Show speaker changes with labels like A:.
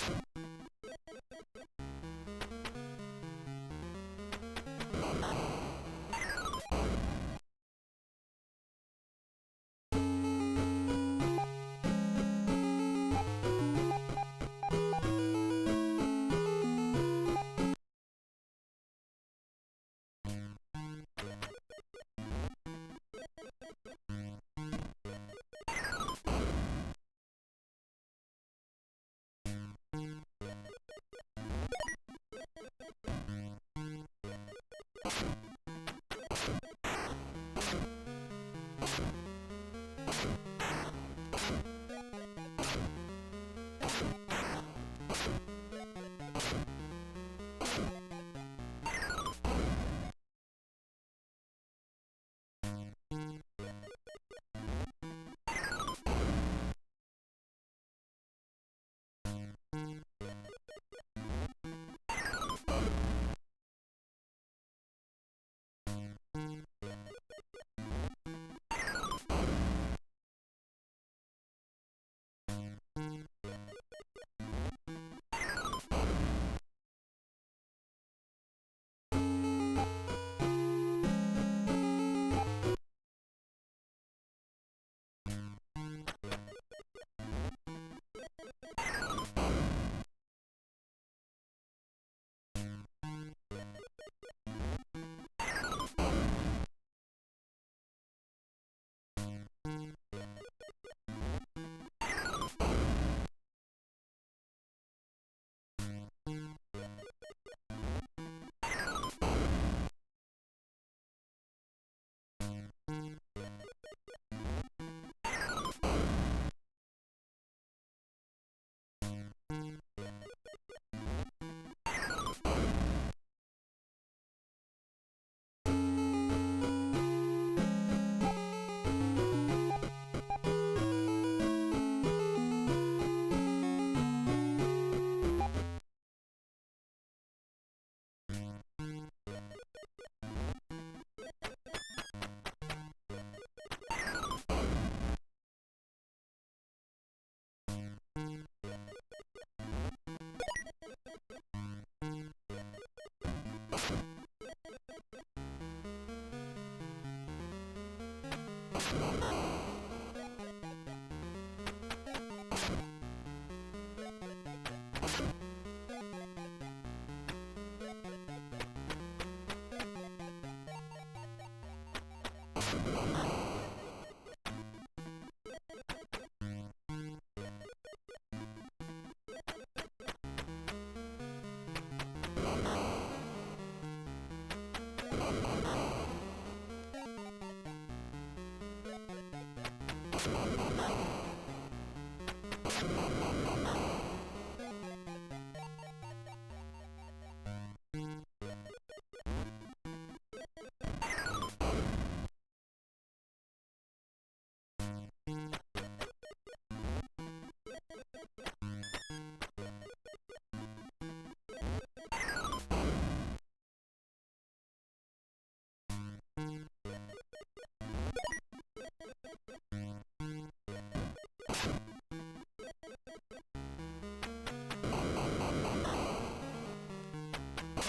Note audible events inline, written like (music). A: you Thank you. Oh, (laughs)